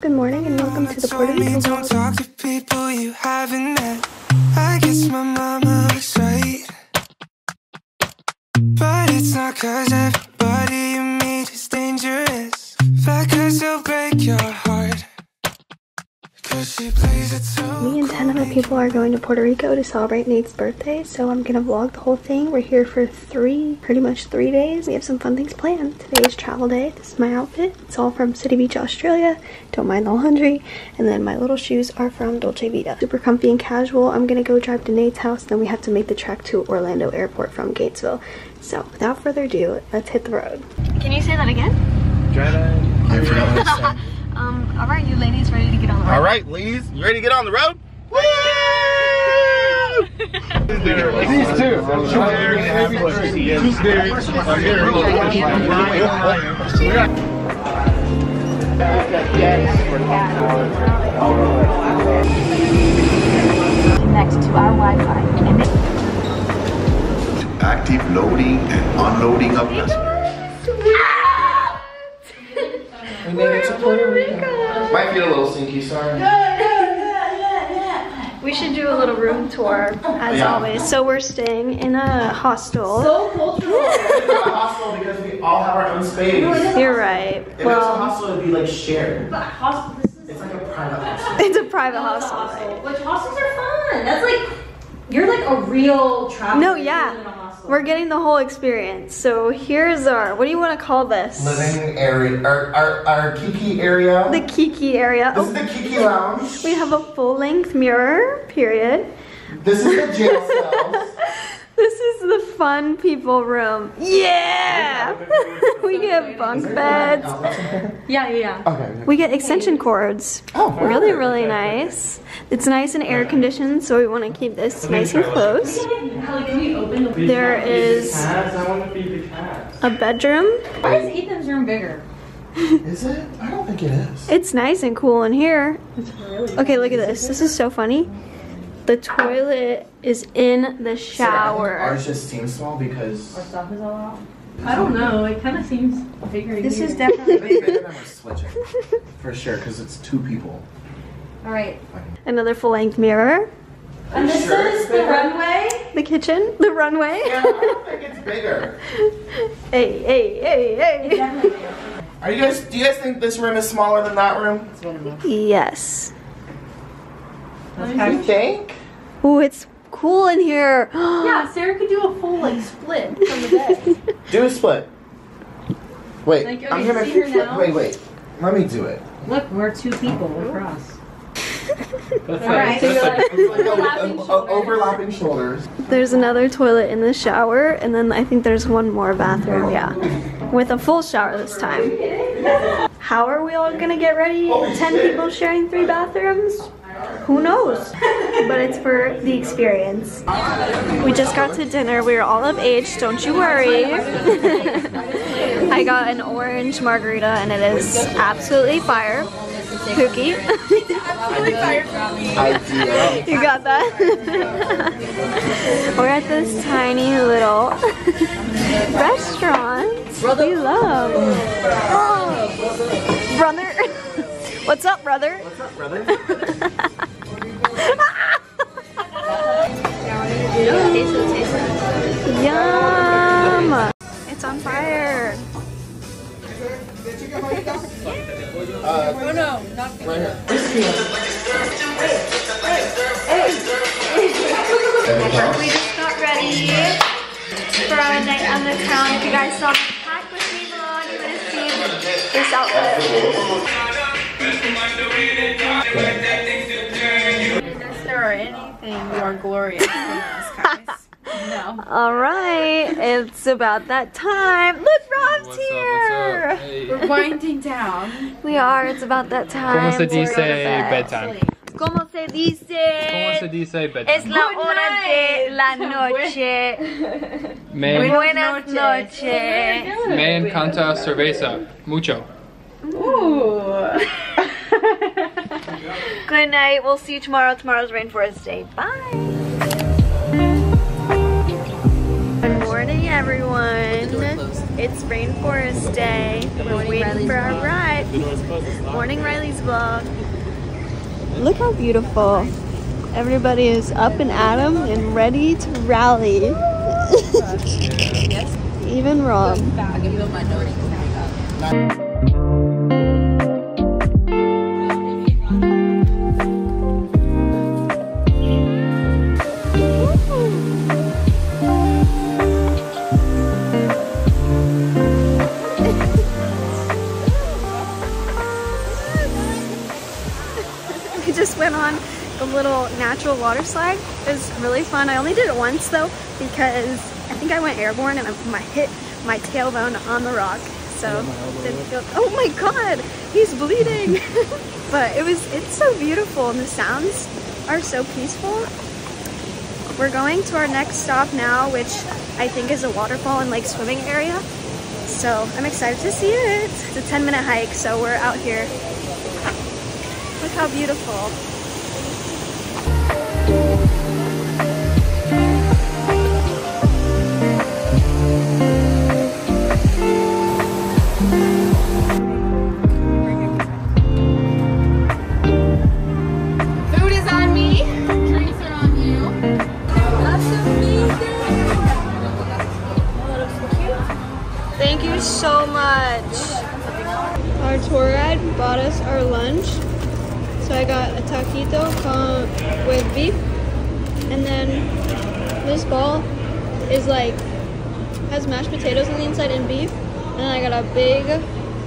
Good morning and welcome to the Puerto Rico Don't talk to people you haven't met. I guess my mama was right. But it's not cause everybody you meet is dangerous. But cause they'll break your heart. Me and 10 other people are going to Puerto Rico to celebrate Nate's birthday, so I'm gonna vlog the whole thing. We're here for three, pretty much three days. We have some fun things planned. Today is travel day. This is my outfit. It's all from City Beach, Australia. Don't mind the laundry. And then my little shoes are from Dolce Vita. Super comfy and casual. I'm gonna go drive to Nate's house, then we have to make the trek to Orlando Airport from Gatesville. So without further ado, let's hit the road. Can you say that again? Um, alright, you ladies ready to get on the road? All right, ladies, you ready to get on the road? Woo! These two. connect to our Wi-Fi. Active loading and unloading of passengers. Might feel a little sinky, sorry. We should do a little room tour, as Yeah. always. So we're staying in a hostel. It's not a hostel because we all have our own space. You're right. If it was a Well, hostel, it'd be like shared. But hostel, this is It's like a private hostel. it's a private hostel. hostel. Which hostels are fun. That's like you're like a real traveler. No, living yeah. We're getting the whole experience. So here's our, what do you want to call this? Living area, our, our, our Kiki area. The Kiki area. This is Oh, the Kiki lounge. we have a full length mirror, period. This is the jail cells. This is the fun people room. Yeah! we get bunk beds. Yeah, yeah, yeah. Okay. We get extension cords. Oh, Really, really nice. It's nice and air conditioned, so we want to keep this nice and close. Kelly, can we open the? There is a bedroom. Why is Ethan's room bigger? Is it? I don't think it is. It's nice and cool in here. Okay, look at this. This is so funny. The toilet is in the shower. Ours just seems small because Stuff is all out. I don't know. It kind of seems bigger. This is definitely bigger than we're switching. For sure, because it's two people. All right. another full length mirror. And this sure is the bigger? runway. The kitchen, the runway. Yeah, I think it's bigger. hey, hey, hey, hey. Definitely. Are you guys? Do you guys think this room is smaller than that room? Yes. You think? Ooh, it's cool in here. Yeah, Sarah could do a full like split from the bed. Do a split. Wait, Like, okay, I'm gonna see her now? Wait, wait. Let me do it. Look, we're two people oh. across. That's All right. So you're like overlapping O- o- shoulders. overlapping shoulders. There's another toilet in the shower, and then I think there's one more bathroom, oh. yeah. With a full shower this time. How are we all gonna get ready? 10 people sharing three bathrooms? Who knows? But it's for the experience. We just got to dinner. We are all of age, don't you worry. I got an orange margarita, and it is absolutely fire. Pookie. You got that? We're at this tiny little restaurant we love. Oh, brother. What's up, brother? What's up, brother? Just got ready for our night on the town. If you guys saw the pack with me vlog, you would have seen this outfit. If there are anything more glorious than us, guys. No. All right, it's about that time. Look, Rob's here. We're winding down. We are. It's about that time. ¿Cómo se to go dice bed. bedtime? ¿Cómo se dice? ¿Cómo se dice Es la hora de la noche. Me, Buenas noches. me encanta cerveza. Mucho. Ooh. Good night. We'll see you tomorrow. Tomorrow's Rainforest Day. Bye. Everyone. It's Rainforest Day. We're waiting for our ride. Morning Rylee's vlog. Look how beautiful. Everybody is up and at 'em and ready to rally. Even Rob. Little natural water slide. It was really fun. I only did it once though because I think I went airborne and I my hit my tailbone on the rock. So didn't feel. Oh my god, he's bleeding. but it was. It's so beautiful and the sounds are so peaceful. We're going to our next stop now, which I think is a waterfall and like swimming area. So I'm excited to see it. It's a 10 minute hike, so we're out here Look how beautiful. Bought us our lunch. So I got a taquito con- with beef. And then this ball is like, has mashed potatoes on the inside and beef. And then I got a big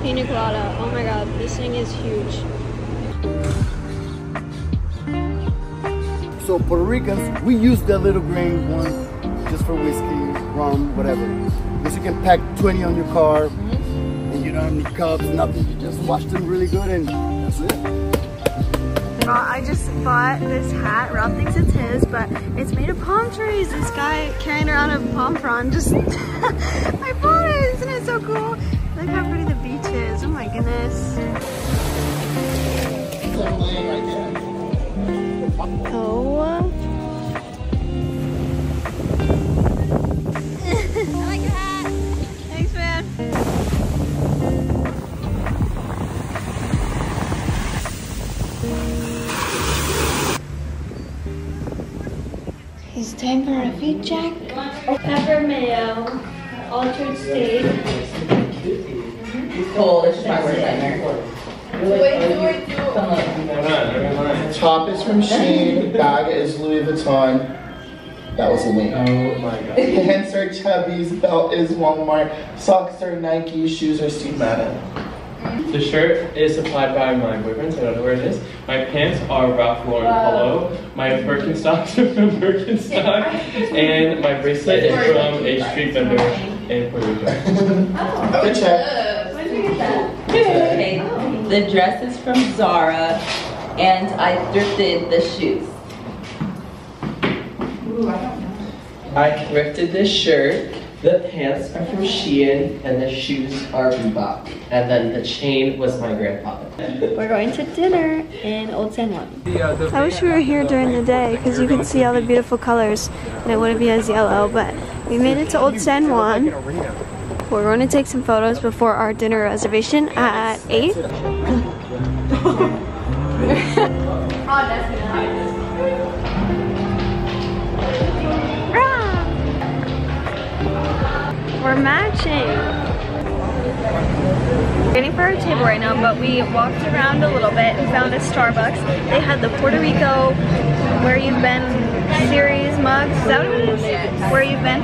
pina colada. Oh my god, this thing is huge. So Puerto Ricans, we use the little grain one just for whiskey, rum, whatever. Because you can pack 20 on your car and don't need cups, nothing. You just wash them really good and that's it. I just bought this hat. Rob thinks it's his, but it's made of palm trees. This guy carrying around a palm frond just, I bought it. Isn't it so cool? Look how pretty the beach is. Oh my goodness. Oh. I like your hat. Thanks, man. Time for a feet check. Pepper mayo, altered state. Cool, this is my worst nightmare. Top is from Shein, bag is Louis Vuitton. That was a wink. Oh my god. Pants are Chubbies, belt is Walmart, socks are Nike, shoes are Steve Madden. The shirt is supplied by my boyfriend, so I don't know where it is. My pants are Ralph Lauren Polo. My Birkenstocks are from Birkenstock. and my bracelet is from a street vendor in Puerto Rico. Good check. Okay, the dress is from Zara, and I thrifted the shoes. I thrifted this shirt. The pants are from Shein, and the shoes are Reebok. And then the chain was my grandfather. We're going to dinner in Old San Juan. Uh, I wish we were here during the day because you could see all the beautiful colors and it wouldn't be as yellow, but we made it to Old San Juan. We're going to take some photos before our dinner reservation at 8. We're matching. Waiting for our table right now, but we walked around a little bit and found a Starbucks. They had the Puerto Rico Where You've Been series mugs. Is that what it is? Where You've Been?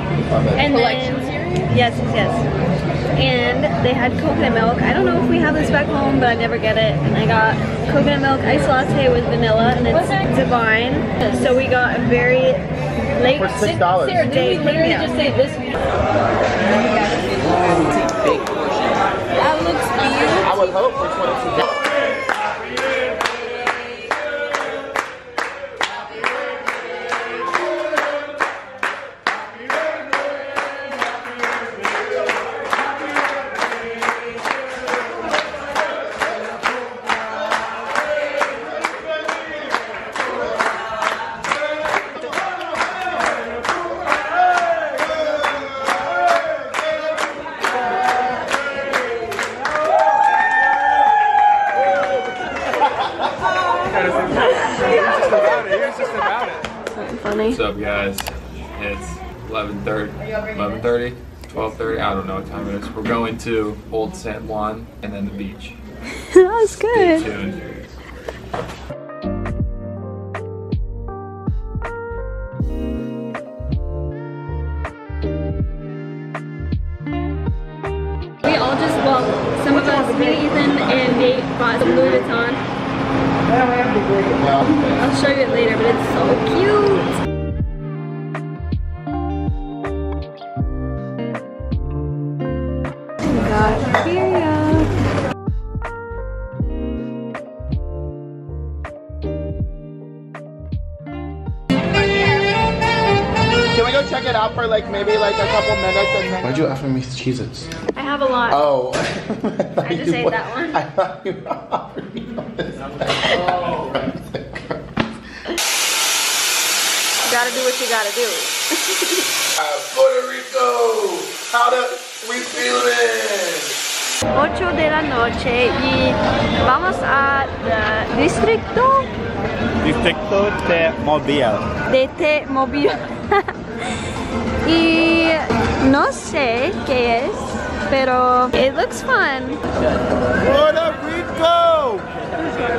And then, Yes, yes, yes. And they had coconut milk. I don't know if we have this back home, but I never get it. And I got coconut milk ice latte with vanilla, and it's divine. So we got a very late For $6. Sarah, did we literally just say this? That looks beautiful. I would hope for 22 Happy Funny. What's up, guys? It's 11:30, 11:30, 12:30. I don't know what time it is. We're going to Old San Juan and then the beach. that was Stay good. tuned. We all just, well, some of us, me, Ethan, and Nate bought some Louis Vuitton. I'll show you it later, but it's so cute. Go check it out for like maybe like a couple minutes and then? Why'd you offer me Cheez-Its? I have a lot. Oh. I just ate that one. I thought you offered me this. Gotta do what you gotta do. Uh, Puerto Rico, how do we feeling? 8 de la noche y vamos a the distrito Distrito de Mobile. de T-Mobile. Y no sé qué es, pero it looks fun. Puerto Rico!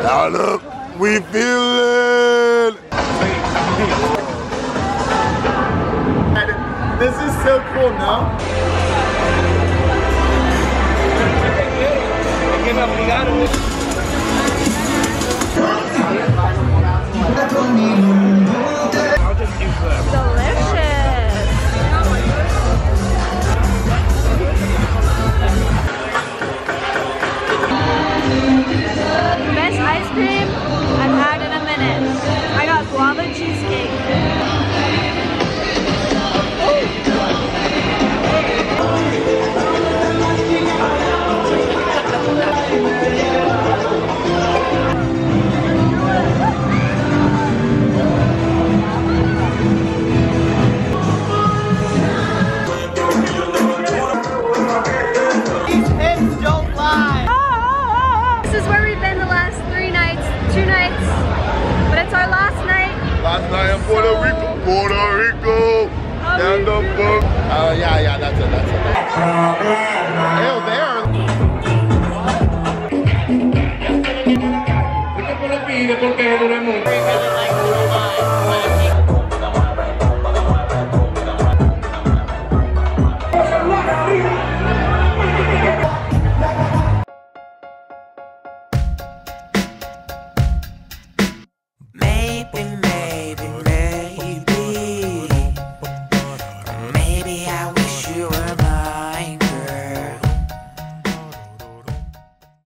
Now look, we feeling. this is so cool, no? Best Oh, yeah, yeah, that's it, that's it. Ew, there. Porque